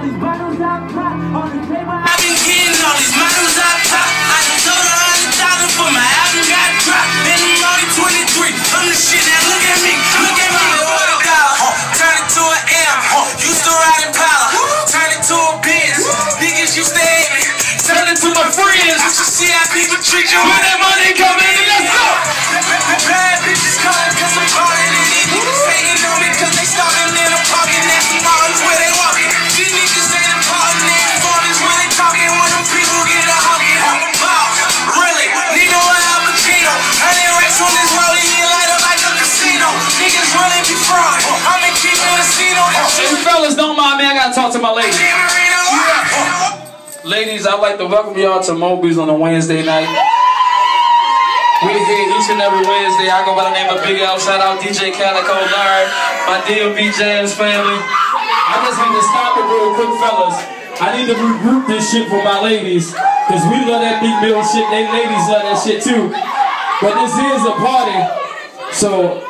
all these bottles out top, all the paper. I've been getting all these models out top. I told her hundred thousand for my album got dropped. And I'm only 23. I'm the shit now. Look at me, look at me. Quarter dollar, huh? turn it to an M. Huh? Used to ride in Impala, turn it to a Benz. Niggas used to hate me, turn it to my friends. You should see how people treat you when that money coming fellas, don't mind me. I gotta talk to my lady. Ladies, I'd like to welcome y'all to Moby's on a Wednesday night. We're here each and every Wednesday. I go by the name of Big L. Shout out DJ Calico Larry, my DMV Jams family. I just need to stop it real quick, fellas. I need to regroup this shit for my ladies. Cause we love that big middle shit. They ladies love that shit too. But this is a party. So